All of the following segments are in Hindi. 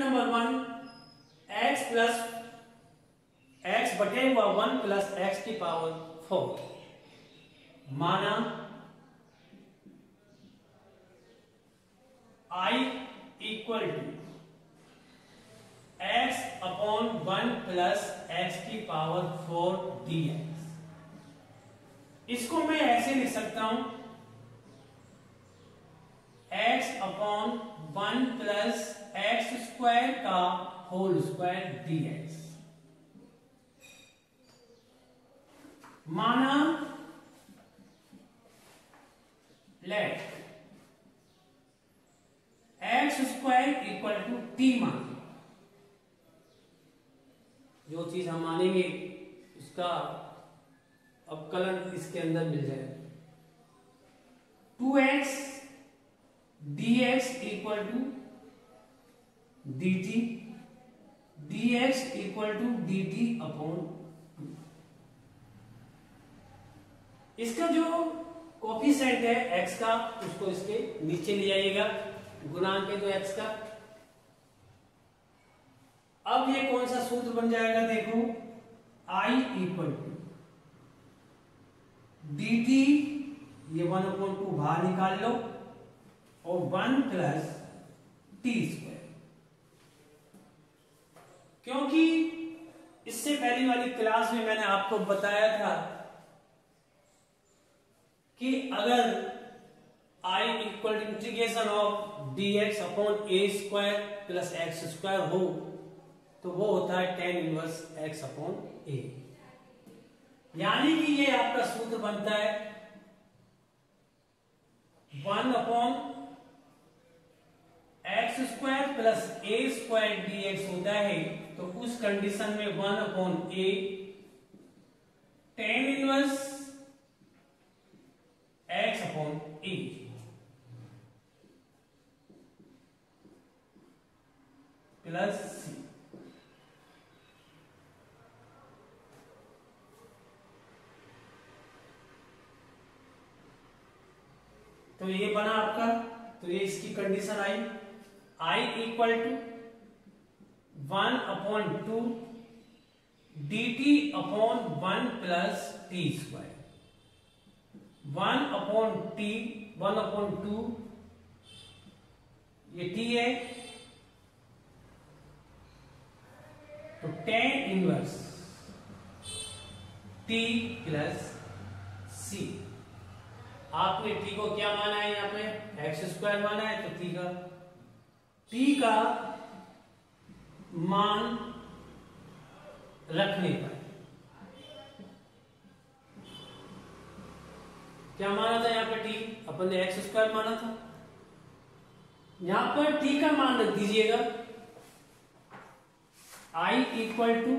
Number one x plus x बटे हुआ वन प्लस एक्स की पावर फोर माना I equal to x upon one plus x की पावर फोर डी एक्स इसको मैं ऐसे लिख सकता हूँ x upon one plus x square का होल स्क्वायर डी एक्स माना let x square equal to t मान. जो चीज़ हम मानेंगे, उसका अवकलन इसके अंदर मिल जाएगा। Two x d x equal to d t d x equal to d t upon इसका जो कोफिशेंट है एक्स का, उसको इसके नीचे ले आइएगा, गुणांक है तो एक्स का। अब ये कौन सा सूत्र बन जाएगा, देखो I equal to d t ये वन अपॉइंट टू बाहर निकाल लो, और वन प्लस टी स्क्वायर क्योंकि इससे पहली वाली क्लास में मैंने आपको बताया था कि अगर I equal integration of d x upon a square plus x square हो तो वो होता है tan inverse x upon a यानी कि ये आपका सूत्र बनता है one upon x square plus a square d x होता है तो उस कंडीशन में one upon a tan inverse x upon a plus c तो ये बना आपका तो ये इसकी condition I. I equal to one upon two d t upon one plus t square. One upon t, one upon two, ये टी है। तो tan inverse t plus c आपने टी को क्या माना है यहाँ पे? एक्स स्क्वायर माना है तो टी का। टी का मान रखने पर क्या माना था यहाँ पर टी अपन ने एक्स स्क्वायर माना था। यहाँ पर टी का मान रख दीजिएगा। I equal to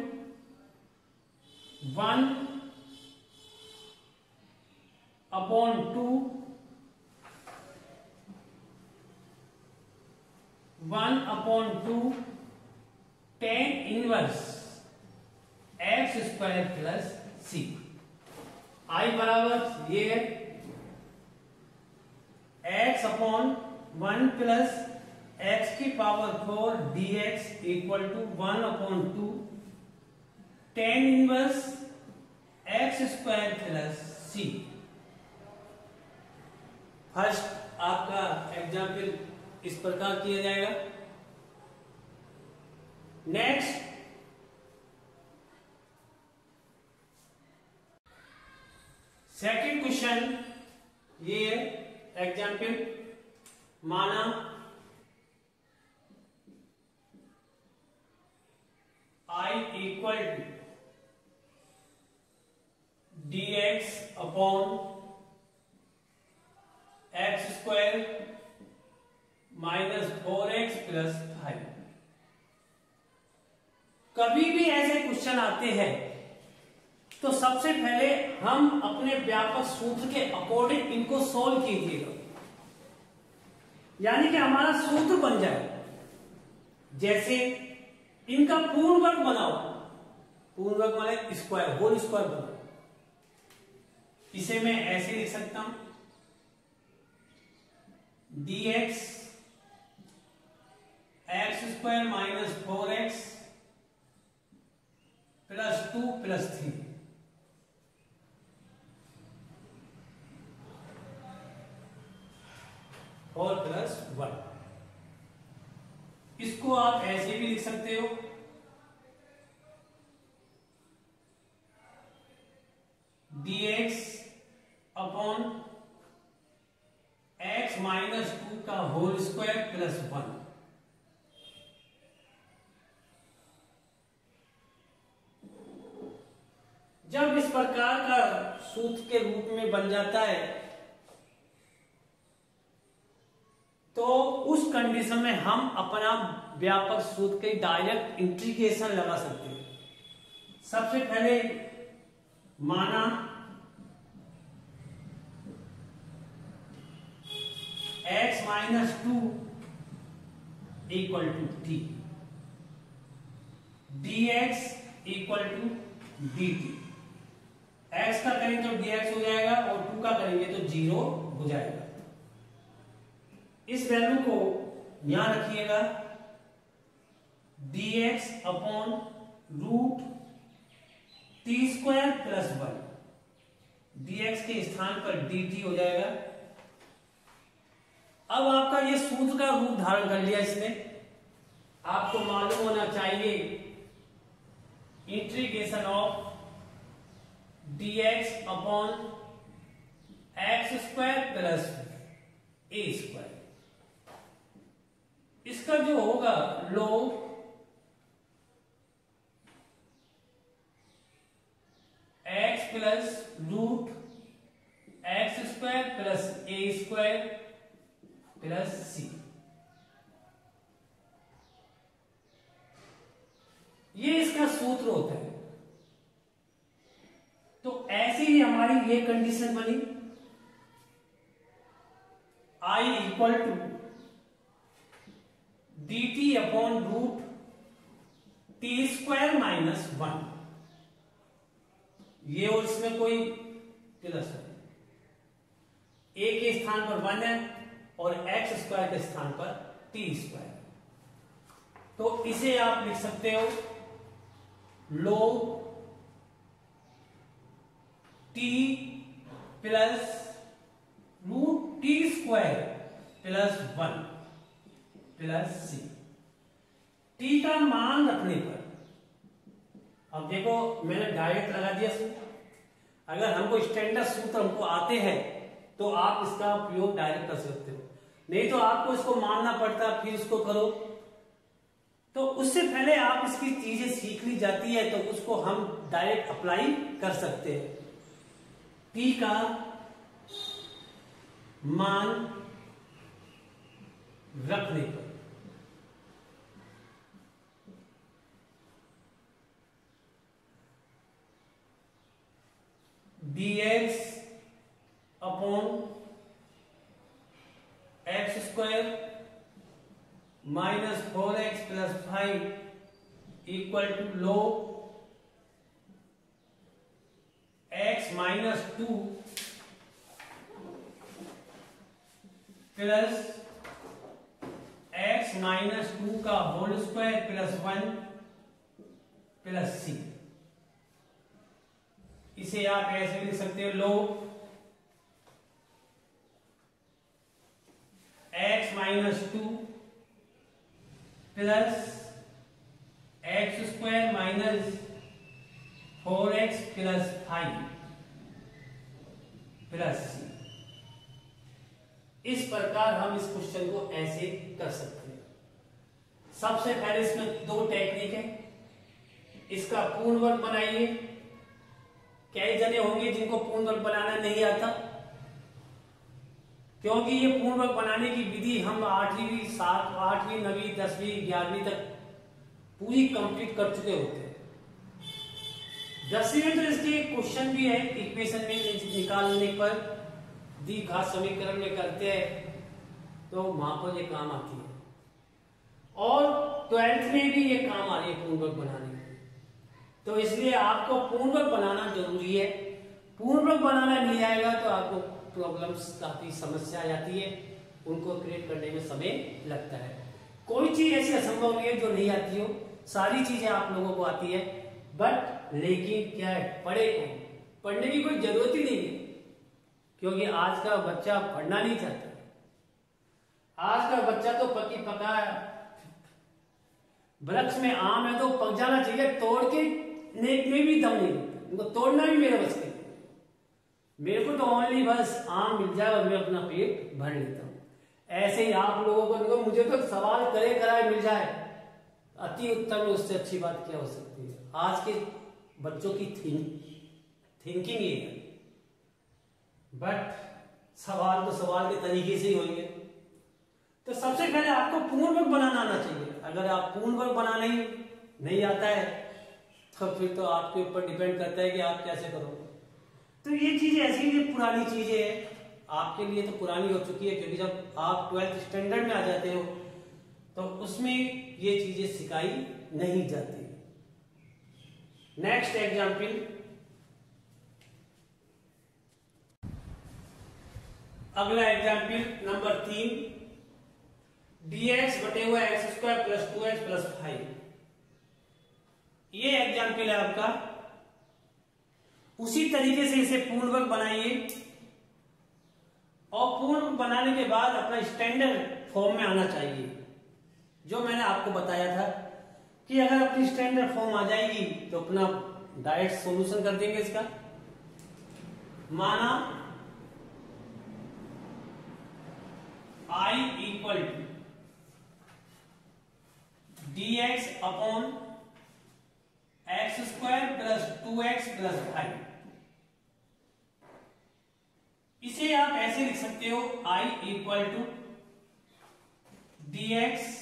one upon two one upon two tan inverse x square plus c I बराबर ये है x upon one plus x की power four d x equal to one upon two tan inverse x square plus c first आपका एग्ज़ाम्पल इस प्रकार किया जाएगा. नेक्स्ट सेकंड क्वेश्चन ये है एग्ज़ाम्पल माना. I equal to d x upon x square minus four x plus five कभी भी ऐसे क्वेश्चन आते हैं तो सबसे पहले हम अपने व्यापक सूत्र के अकॉर्डिंग इनको सोल्व कीजिएगा। यानी कि हमारा सूत्र बन जाए। जैसे इनका पूर्ण वर्ग बनाओ। पूर्ण वर्ग माने स्क्वायर होल स्क्वायर बनाओ। इसे मैं ऐसे लिख सकता हूँ। D x x square minus four x plus two plus three. और प्लस वन। इसको आप ऐसे भी लिख सकते हो। dx upon x minus two का होल स्क्वायर प्लस वन जब इस प्रकार का सूत के रूप में बन जाता है तो उस कंडीशन में हम अपना व्यापक सूत के डायरेक्ट इंट्रीगेशन लगा सकते हैं। सबसे पहले माना x minus two equal to t d x equal to d t x का करेंगे तो डीएक्स हो जाएगा और टू का करेंगे तो ज़ीरो हो जाएगा। इस वैल्यू को यहाँ रखिएगा। X upon root t square plus one dx के स्थान पर टी हो जाएगा। अब आपका ये सूत्र का रूप धारण कर लिया इसने। आपको मालूम होना चाहिए। Integration of dx upon x square plus a square इसका जो होगा log x plus root x square plus a square plus c ये इसका सूत्र होता है तो ऐसे ही हमारी ये कंडीशन बनी। I equal to d t upon root t square minus one ये और इसमें कोई ए के स्थान पर वन है और एक्स स्क्वायर के स्थान पर टी स्क्वायर तो इसे आप लिख सकते हो log t plus root t square plus one plus c t का मान रखने पर, अब देखो, मैंने डायरेक्ट लगा दिया सूत्र अगर हमको स्टैंडर्ड सूत्र हमको आते हैं तो आप इसका उपयोग डायरेक्ट कर सकते हो। नहीं तो आपको इसको मानना पड़ता, फिर इसको करो। तो उससे पहले आप इसकी चीज़ें सीख ली जाती है तो उसको हम डायरेक्ट अप्लाई कर सकते हैं। पी का मान रखने पर। dx upon x square minus four x plus five equal to log x minus two plus x minus two का whole square plus one plus c इसे आप ऐसे लिख सकते हो, log. X minus two plus x square minus four x plus five plus c इस प्रकार हम इस क्वेश्चन को ऐसे कर सकते हैं। सबसे पहले इसमें दो टेक्निक है। इसका पूर्ण वर्ग बनाइए कई जने होंगे जिनको पूर्ण वर्ग बनाना नहीं आता? क्योंकि ये पूर्ण वर्ग बनाने की विधि हम आठवीं, सात, आठवीं, नवीं, दसवीं, ग्यारहवीं तक पूरी कंप्लीट कर चुके होते हैं। दसवीं में तो क्वेश्चन भी है इक्वेशन में निकालने पर द्विघात समीकरण में करते हैं तो वहाँ पर ये काम आती है। और ट्वेल्थ में भी ये काम आ रही है पूर्ण बनाने तो इसलिए आपको पूर्वक बनाना ज़रूरी है। पूर्वक बनाना नहीं आएगा तो आपको प्रॉब्लम्स काफ़ी समस्या आ जाती है, उनको क्रिएट करने में समय लगता है। कोई चीज़ ऐसी असंभव नहीं है जो नहीं आती हो। सारी चीज़ें आप लोगों को आती है बट लेकिन क्या है, पढ़े पढ़ने की कोई ज़रूरत ही नहीं है, क्योंकि आज का बच्चा पढ़ना नहीं चाहता। आज का बच्चा तो पकी पका वृक्ष में आम है तो पक जाना चाहिए, तोड़ के नेक में भी दम नहीं उनको तोड़ना भी मेरे बस के मेरे को तो ओनली बस आम मिल जाए और मैं अपना पेट भर लेता हूँ। ऐसे ही आप लोगों को देखो, मुझे तो सवाल करे कराए मिल जाए। अति उत्तम उससे अच्छी बात क्या हो सकती है? आज के बच्चों की थिंक थिंकिंग ये है। बट सवाल तो सवाल के तरीके से ही होंगे। तो सबसे पहले आपको पूर्ण वर्ग बनाना आना चाहिए। अगर आप पूर्ण वर्ग बनाने ही नहीं आता है तो फिर तो आपके ऊपर डिपेंड करता है कि आप कैसे करोगे। तो ये चीज़ें ऐसी ये पुरानी चीज़ें हैं। आपके लिए तो पुरानी हो चुकी है, क्योंकि जब आप ट्वेल्थ स्टैंडर्ड में आ जाते हो तो उसमें ये चीज़ें सिखाई नहीं जाती। नेक्स्ट एग्ज़ाम्पल अगला एग्ज़ाम्पल नंबर तीन. डीएक्स बटे हुआ x square plus two x plus five ये एग्ज़ाम्पल है आपका. उसी तरीके से इसे पूर्णवर्ग बनाइए. और पूर्ण बनाने के बाद अपना स्टैंडर्ड फॉर्म में आना चाहिए, जो मैंने आपको बताया था. कि अगर अपनी स्टैंडर्ड फॉर्म आ जाएगी तो अपना डायरेक्ट सॉल्यूशन कर देंगे इसका। माना I equal to d x upon x square plus two x plus five इसे आप ऐसे लिख सकते हो I equal to d x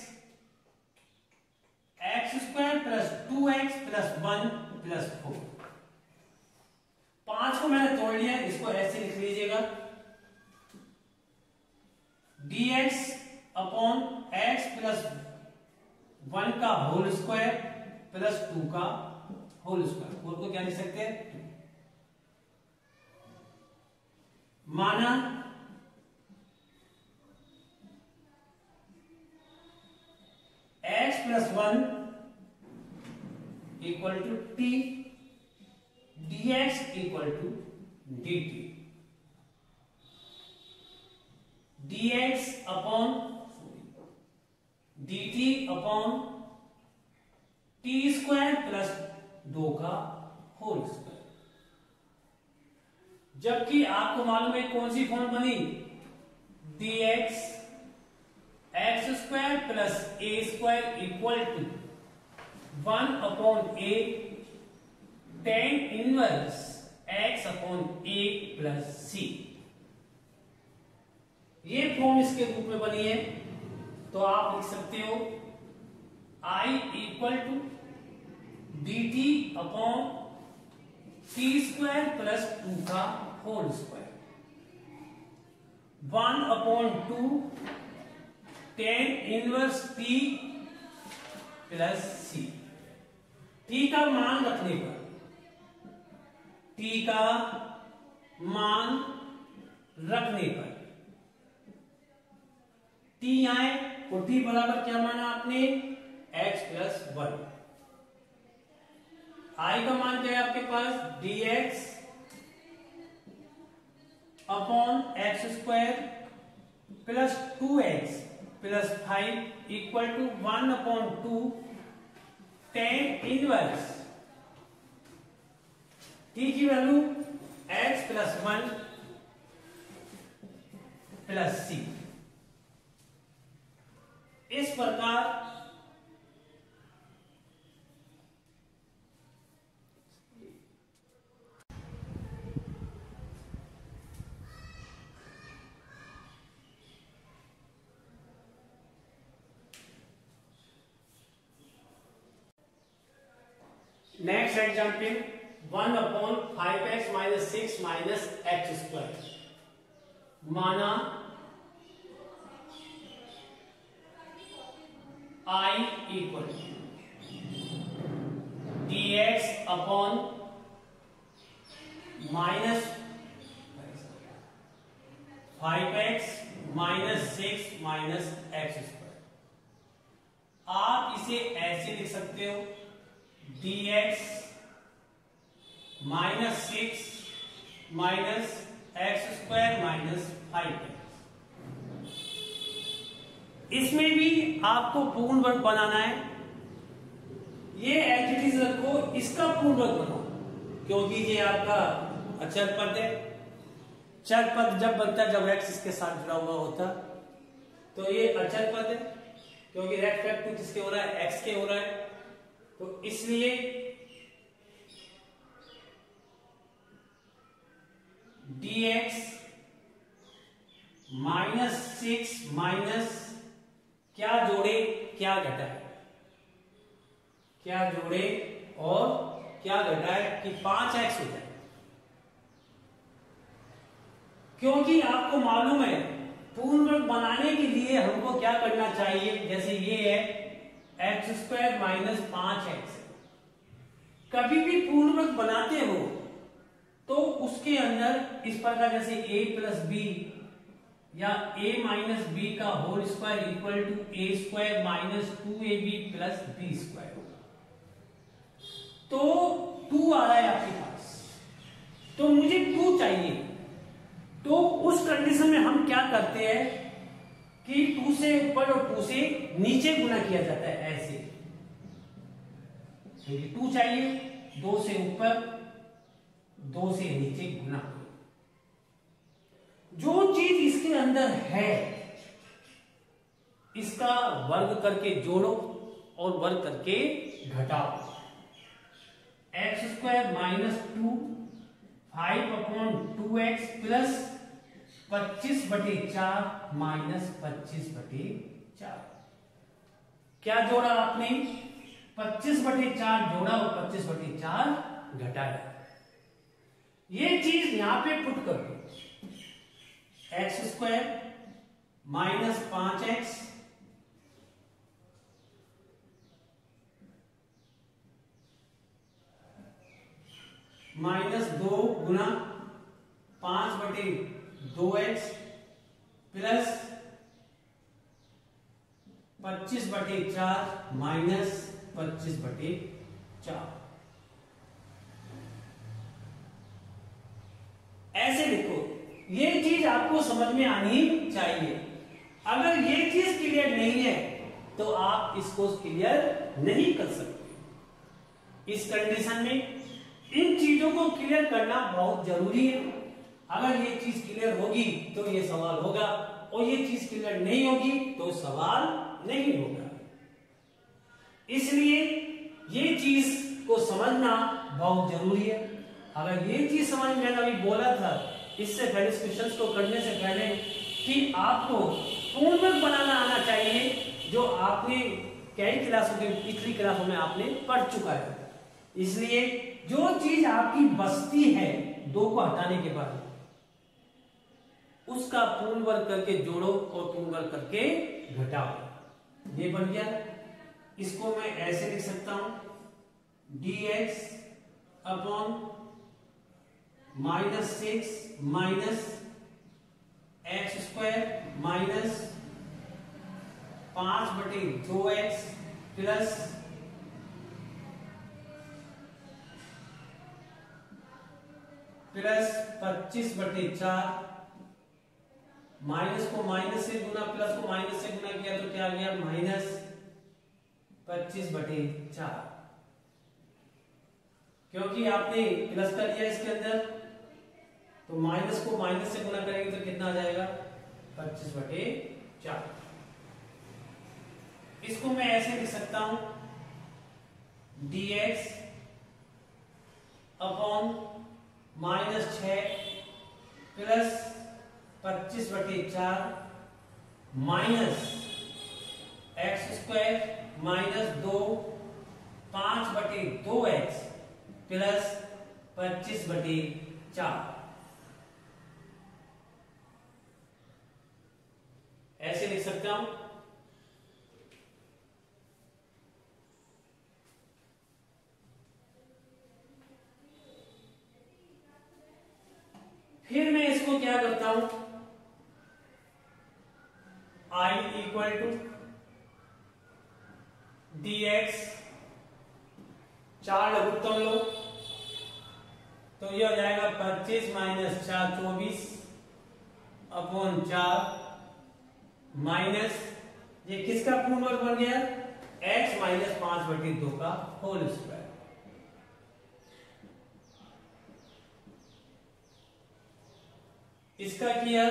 x square plus two x plus one plus four पाँच को मैंने तोड़ लिया, इसको ऐसे लिख लीजिएगा। D x upon x plus one का होल स्क्वायर प्लस टू का होल स्क्वायर फोर को क्या लिख सकते हैं? माना x plus one equal to t d x equal to d t d x upon d t upon t square plus दो का होल स्क्वायर जबकि आपको मालूम है कौन सी फॉर्म बनी? D x x square plus a square equal to one upon a tan inverse x upon a plus c ये फॉर्म इसके रूप में बनी है तो आप लिख सकते हो I equal to d t upon t square plus two का whole square one upon two tan inverse t plus c t का मान रखने पर टी का मान रखने पर टी आए तो टी बराबर क्या माना आपने? एक्स प्लस वन आई का मान क्या है आपके पास? D x upon x square plus two x plus five equal to one upon two tan inverse t की value x plus one plus c इस प्रकार example one upon five x minus six minus x square माना I equal d x upon minus five x minus six minus x square आप इसे ऐसे लिख सकते हो d x minus six minus x square minus five इसमें भी आपको पूर्ण वर्ग बनाना है। ये एंटिटीज रखो इसका पूर्ण वर्ग बनाओ, क्योंकि ये आपका अचर पद है। चर पद जब बनता है, जब एक्स इसके साथ जुड़ा हुआ होता तो ये अचर पद है, क्योंकि रेक्ट फैक्टर किसके हो रहा है? एक्स के हो रहा है। तो इसलिए d x minus six minus क्या जोड़े, क्या घटाए? क्या जोड़े और क्या घटाए कि पाँच एक्स हो जाए? क्योंकि आपको मालूम है पूर्ण वर्ग बनाने के लिए हमको क्या करना चाहिए? जैसे ये है एक्स स्क्वायर माइनस पाँच एक्स कभी भी पूर्ण वर्ग बनाते हो तो उसके अंदर इस प्रकार जैसे a प्लस बी या a माइनस बी का whole square equal to a square minus two a b plus b square तो टू आ रहा है आपके पास। तो मुझे टू चाहिए। तो उस कंडीशन में हम क्या करते हैं कि टू से ऊपर और टू से नीचे गुना किया जाता है ऐसे। टू चाहिए, दो से ऊपर दो से नीचे गुना जो चीज़ इसके अंदर है, इसका वर्ग करके जोड़ो और वर्ग करके घटाओ। X square minus two five upon two x plus पच्चीस बटे चार माइनस पच्चीस बटे चार। क्या जोड़ा आपने? पच्चीस बटे चार जोड़ा और पच्चीस बटे चार घटाया। ये चीज़ यहाँ पे पुट कर। दो एक्स स्क्वायर माइनस पाँच एक्स माइनस दो गुना पाँच बटे दो एक्स प्लस पच्चीस बटे चार माइनस पच्चीस बटे चार ऐसे लिखो ये चीज़ आपको समझ में आनी चाहिए। अगर ये चीज़ क्लियर नहीं है तो आप इसको क्लियर नहीं कर सकते। इस कंडीशन में इन चीज़ों को क्लियर करना बहुत ज़रूरी है। अगर ये चीज़ क्लियर होगी तो ये सवाल होगा, और ये चीज़ क्लियर नहीं होगी तो सवाल नहीं होगा। इसलिए ये चीज़ को समझना बहुत ज़रूरी है। अगर ये चीज़ समझ में अभी बोला था इससे पहले क्वेश्चंस को करने से पहले कि आपको पूर्णक बनाना आना चाहिए, जो आपने कई क्लासों के पिछली क्लासों में आपने पढ़ चुका है। इसलिए जो चीज़ आपकी बस्ती है, दो को हटाने के बाद, उसका पूर्ण वर्ग करके जोड़ो और पूर्ण वर्ग करके घटाओ। ये बन गया। इसको मैं ऐसे लिख सकता हूँ। D x upon minus six minus x square minus पाँच बटे दो एक्स प्लस प्लस पच्चीस बटे चार। माइनस को माइनस से गुना प्लस को माइनस से गुना किया तो क्या आ गया? माइनस पच्चीस बटे चार। क्योंकि आपने प्लस कर दिया इसके अंदर। तो माइनस को माइनस से गुना करेंगे तो कितना आ जाएगा? पच्चीस बटे चार। इसको मैं ऐसे लिख सकता हूँ। डी एक्स अपॉन माइनस छ प्लस पच्चीस बटे चार माइनस एक्स स्क्वायर माइनस दो, पाँच बटे दो एक्स प्लस पच्चीस बटे चार ऐसे लिख सकता हूँ फिर मैं इसको क्या करता हूँ आई इक्वल टू चार लघुत्तम लो तो ये हो जाएगा पच्चीस माइनस चार चौबीस अपॉन चार माइनस, ये किसका पूर्ण वर्ग बन गया? एक्स माइनस पाँच बटी दो का होल स्क्वायर इसका किया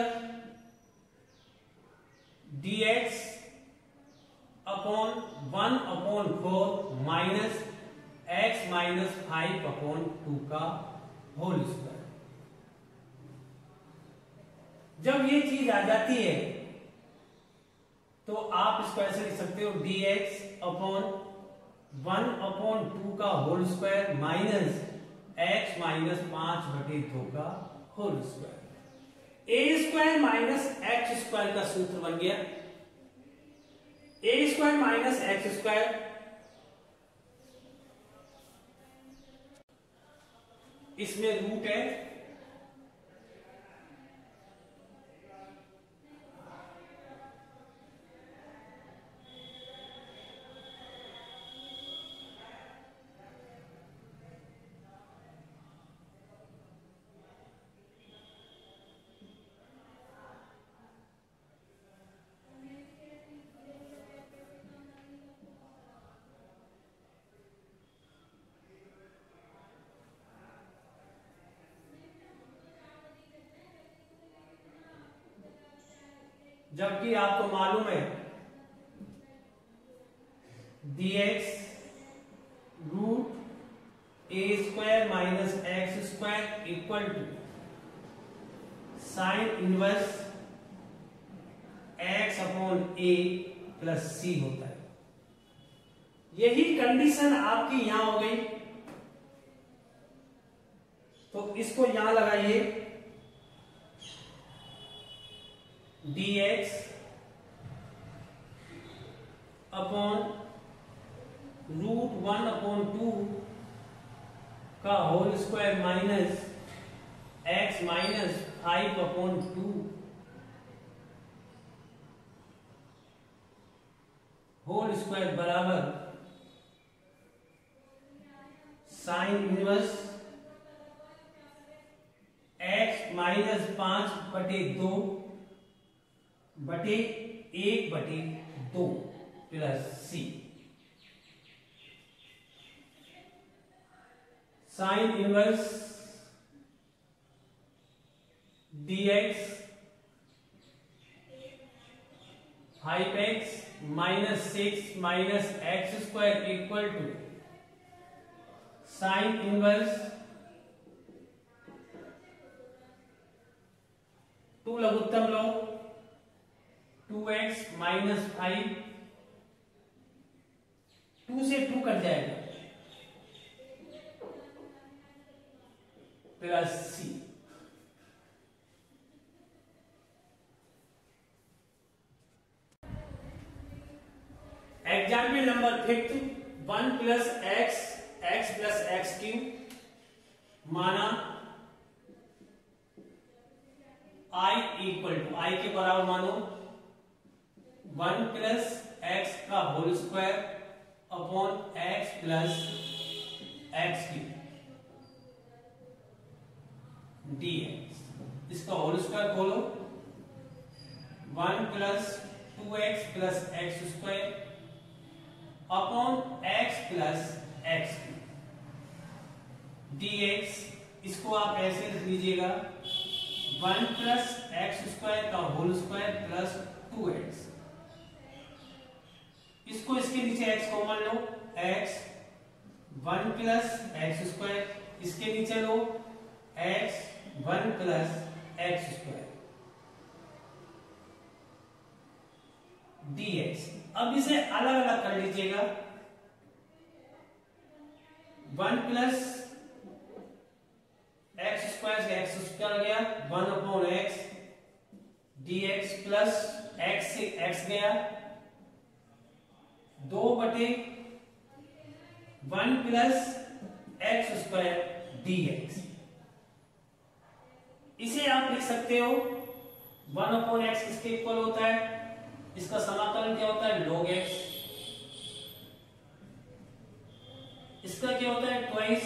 dx upon one upon four minus x minus five upon two का होल स्क्वायर जब ये चीज़ आ जाती है तो आप इसको ऐसे लिख सकते हो d x upon one upon two का whole square minus x minus पाँच बटे दो का whole square a square minus x square का सूत्र बन गया. A square minus x square इसमें रूट है. जबकि आपको मालूम है x root a square minus x square equal to sine inverse x upon a plus c होता है। यही कंडीशन आपकी यहाँ हो गई। तो इसको यहाँ लगाइए। Dx upon root one upon two का whole square minus x minus five upon two whole square बराबर साइन इनवर्स एक्स माइनस पाँच बटे दो बटे एक बटे दो plus c. Sine inverse five x minus six minus x square equal to sine inverse two लघुत्तम low two x minus five two से टू कट जाएगा। Plus c. Example number fifth one plus x x plus x cube माना आई इक्वल टू आई के बराबर मानो वन प्लस एक्स का whole square upon x plus x cube d x इसका होल स्क्वायर खोलो। One plus two x plus x square upon x plus x की। डी एक्स इसको आप ऐसे लिख लीजिएगा। वन प्लस एक्स स्क्वायर का whole square plus two x. इसको इसके नीचे एक्स कॉमन लो? X one plus x square इसके नीचे लो? X one plus x square dx. अब इसे अलग अलग कर लीजिएगा। वन प्लस एक्स स्क्वायर से एक्स स्क्वायर गया। One upon x d x plus x से एक्स गया। दो बटे one plus x square d x इसे आप लिख सकते हो, वन अपॉन एक्स किसके इक्वल होता है? इसका समाकलन क्या होता है? log एक्स इसका क्या होता है? Twice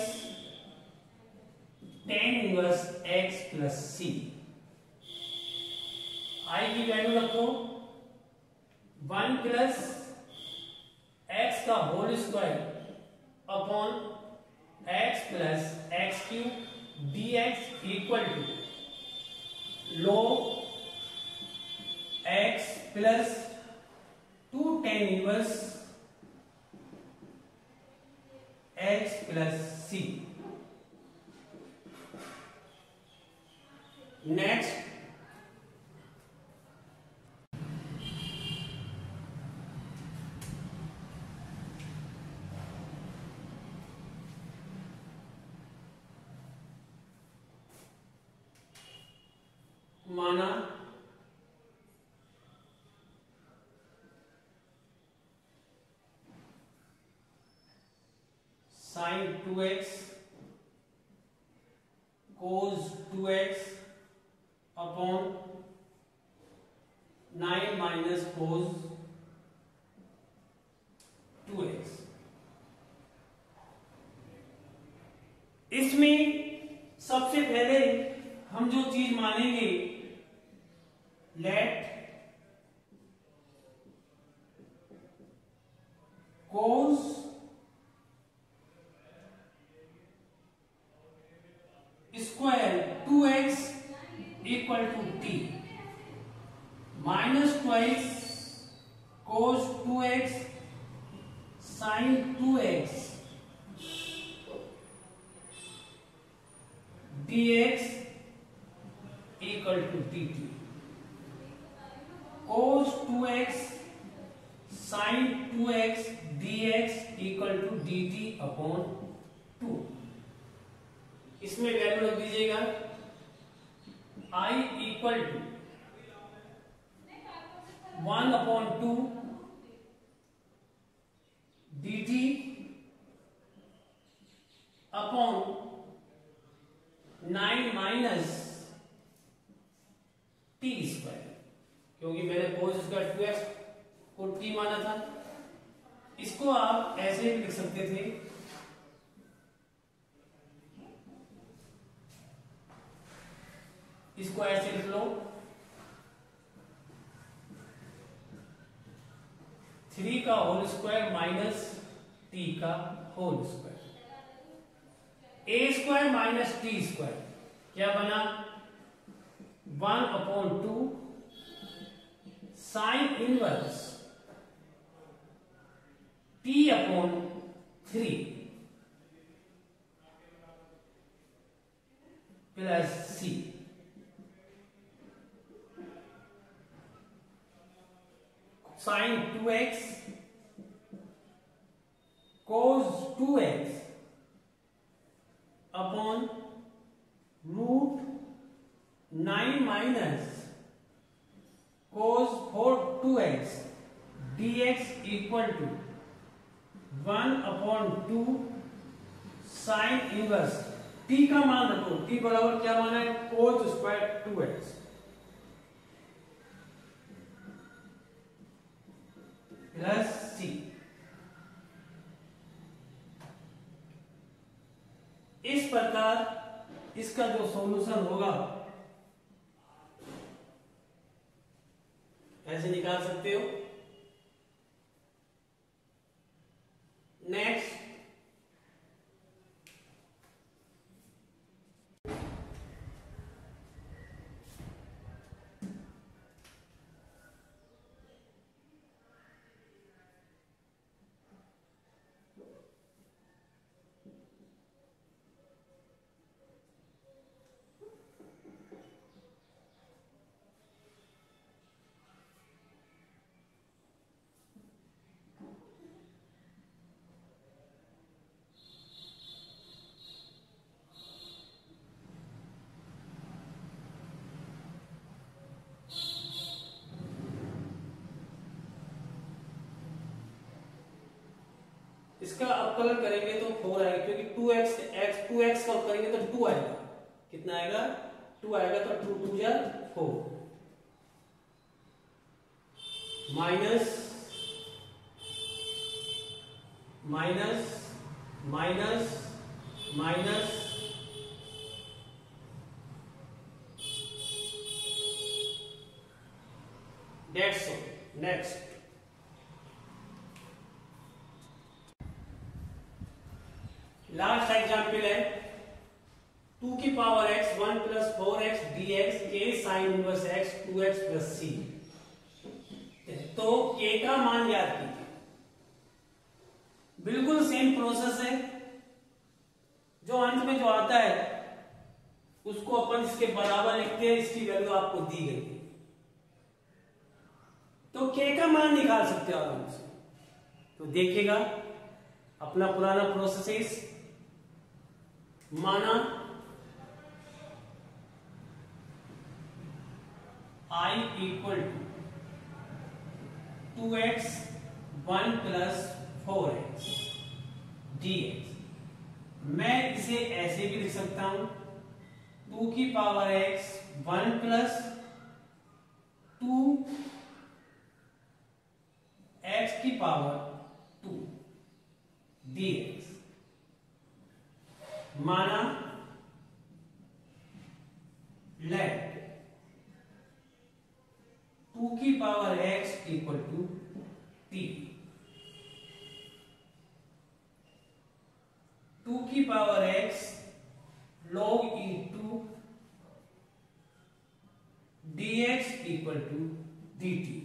tan inverse x plus c I की वैल्यू रखो। वन प्लस का whole square upon x plus x cube d x equal to log x plus two tan inverse x plus c next sine 2x इसको ऐसे लिख लो। थ्री का होल स्क्वायर माइनस टी का whole square a square minus t square क्या बना? One upon two sine inverse t upon three plus c sine two x cos two x upon root nine minus cos 4 2x dx equal to 1 upon 2 sin inverse t का मान रखो t बराबर क्या माना है? cos square 2x plus c इस प्रकार इसका जो सॉल्यूशन होगा ऐसे निकाल सकते हो नेक्स्ट इसका अवकलन करेंगे तो फोर आएगा, क्योंकि two x x two x का करेंगे तो टू आएगा। कितना आएगा? टू आएगा तो टू टू या four minus minus minus minus that's next last example है टू की power x one plus four x d x के sine inverse x two x plus c तो के का मान याद कीजिए। बिल्कुल सेम प्रोसेस है। जो अंत में जो आता है, उसको अपन इसके बराबर लिखते हैं, इसकी वैल्यू आपको दी गई है। तो के का मान निकाल सकते हो आराम से तो देखिएगा, अपना पुराना प्रोसेस माना i equal to two x one plus four x d x मैं इसे ऐसे भी लिख सकता हूँ। टू की power x one plus two x की पावर टू डी एक्स माना लेट टू की power x equal to t two की power x two d x equal to d t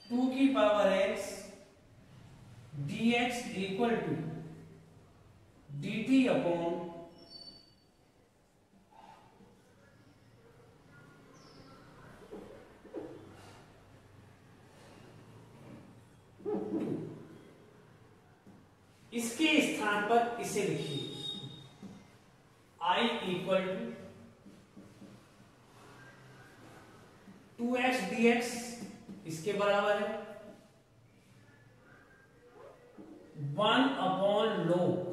two की power x x equal to d t upon इसके स्थान पर इसे लिखिए। I equal to two x d x इसके बराबर है। One upon log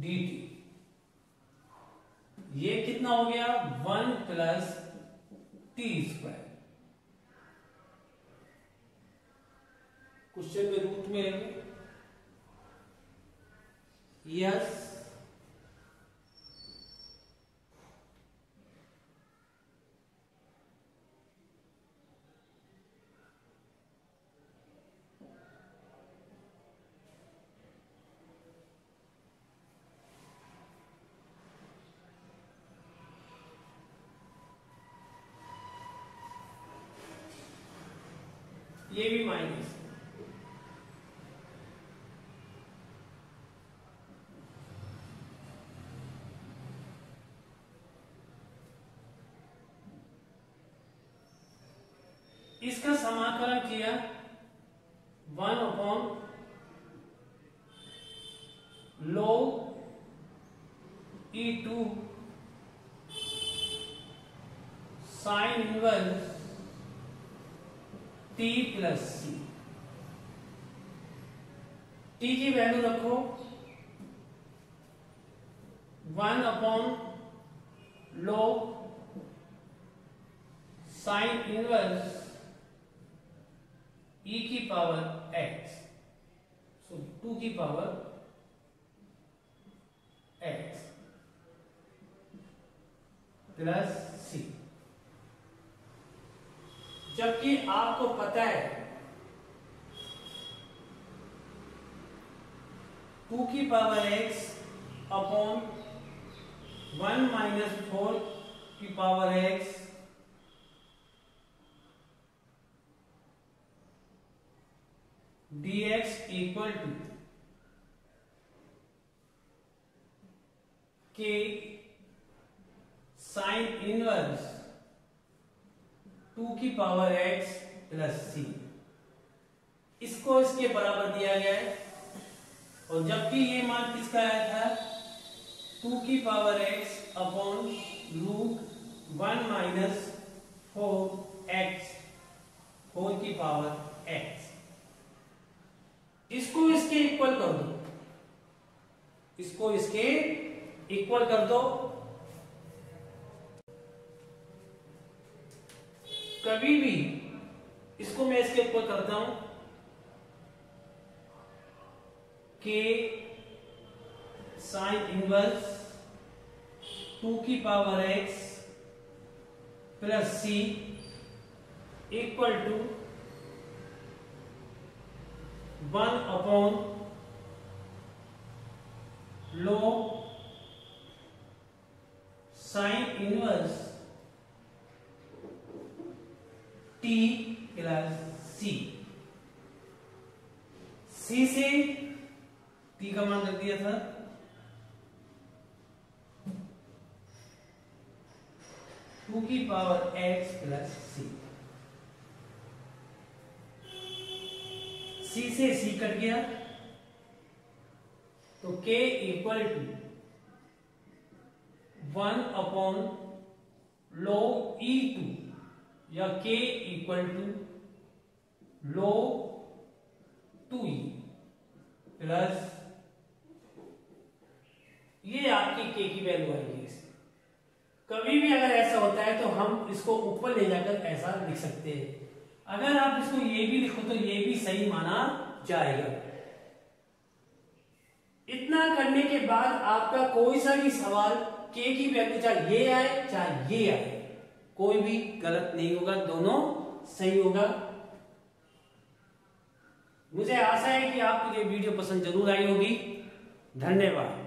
d t ये कितना हो गया? One plus t square. Question में रूट में यस ये भी माइनस इसका समाकलन किया? One upon log e two sine inverse t plus c t की वैल्यू रखो। One upon log sine inverse e की पावर x. सो टू की पावर x प्लस सी जबकि आपको पता है टू की power x upon one minus four की power x dx equal to k sine inverse two की पावर x प्लस सी इसको इसके बराबर दिया गया है। और जबकि ये मान किसका आया था? टू की power x upon root one minus four x four की पावर x. इसको इसके इक्वल कर दो? इसको इसके इक्वल कर दो? कभी भी इसको मैं इसके इक्वल करता हूँ के साइन इनवर्स टू की power x plus c equal to one upon log sine inverse t plus c. C से टी का मान रख दिया था। टू की power x plus c. C से सी कट गया तो k equal to one upon log e two या k equal to log two e plus ये आपकी के की वैल्यू आएगी कभी भी अगर ऐसा होता है तो हम इसको ऊपर ले जाकर ऐसा लिख सकते हैं। अगर आप इसको ये भी लिखो तो ये भी सही माना जाएगा। इतना करने के बाद आपका कोई सा भी सवाल, के की वैल्यू चाहे ये आए, चाहे ये आए, कोई भी गलत नहीं होगा, दोनों सही होगा। मुझे आशा है कि आपको ये वीडियो पसंद ज़रूर आई होगी। धन्यवाद।